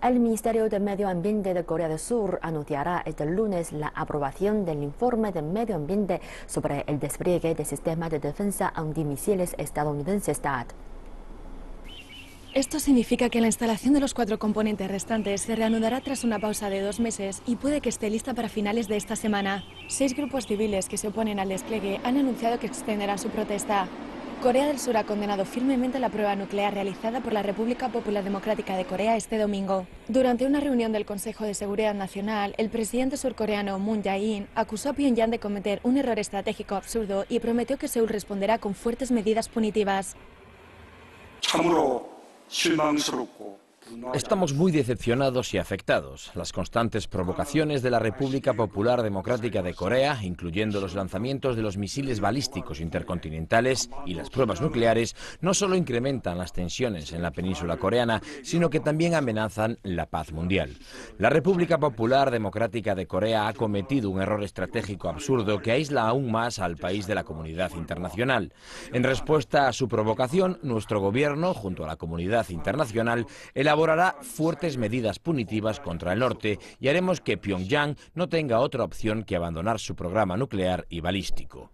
El Ministerio de Medio Ambiente de Corea del Sur anunciará este lunes la aprobación del informe de medio ambiente sobre el despliegue del sistema de defensa antimisiles estadounidense START. Esto significa que la instalación de los cuatro componentes restantes se reanudará tras una pausa de dos meses y puede que esté lista para finales de esta semana. Seis grupos civiles que se oponen al despliegue han anunciado que extenderán su protesta. Corea del Sur ha condenado firmemente la prueba nuclear realizada por la República Popular Democrática de Corea este domingo. Durante una reunión del Consejo de Seguridad Nacional, el presidente surcoreano Moon Jae-in acusó a Pyongyang de cometer un error estratégico absurdo y prometió que Seúl responderá con fuertes medidas punitivas. Estamos muy decepcionados y afectados. Las constantes provocaciones de la República Popular Democrática de Corea, incluyendo los lanzamientos de los misiles balísticos intercontinentales y las pruebas nucleares, no solo incrementan las tensiones en la península coreana, sino que también amenazan la paz mundial. La República Popular Democrática de Corea ha cometido un error estratégico absurdo que aísla aún más al país de la comunidad internacional. En respuesta a su provocación, nuestro gobierno, junto a la comunidad internacional, elaboró elaborará fuertes medidas punitivas contra el norte y haremos que Pyongyang no tenga otra opción que abandonar su programa nuclear y balístico.